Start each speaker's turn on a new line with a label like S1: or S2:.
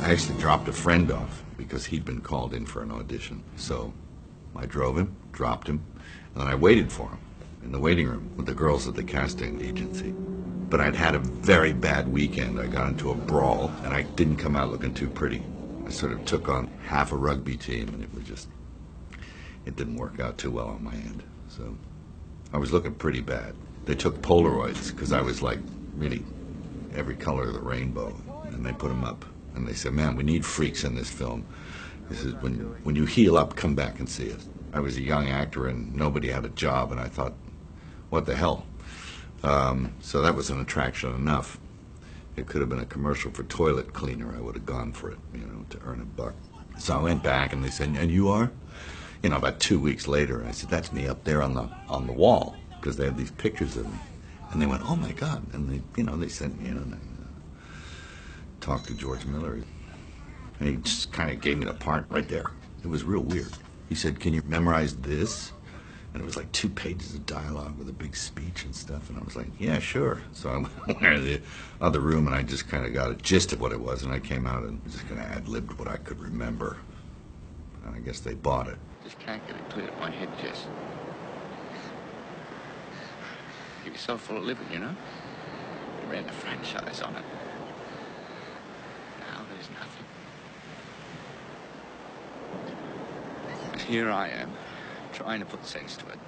S1: I actually dropped a friend off because he'd been called in for an audition. So I drove him, dropped him, and then I waited for him in the waiting room with the girls at the casting agency. But I'd had a very bad weekend. I got into a brawl, and I didn't come out looking too pretty. I sort of took on half a rugby team, and it was just, it didn't work out too well on my end. So I was looking pretty bad. They took Polaroids because I was like really every color of the rainbow, and they put them up. And they said, "Man, we need freaks in this film." He says, "When when you heal up, come back and see us." I was a young actor, and nobody had a job, and I thought, "What the hell?" Um, so that was an attraction enough. It could have been a commercial for toilet cleaner. I would have gone for it, you know, to earn a buck. So I went back, and they said, "And you are?" You know, about two weeks later, I said, "That's me up there on the on the wall," because they had these pictures of me, and they went, "Oh my God!" And they, you know, they said, you know, they, uh, talked to George Miller, and he just kind of gave me the part right there. It was real weird. He said, "Can you memorize this?" And it was like two pages of dialogue with a big speech and stuff. And I was like, yeah, sure. So I went to the other room and I just kind of got a gist of what it was. And I came out and just kind of ad libbed what I could remember. And I guess they bought it.
S2: Just can't get it clear in my head, Jess. You're so full of living, you know? You ran a franchise on it. Now there's nothing. Here I am, trying to put sense to it.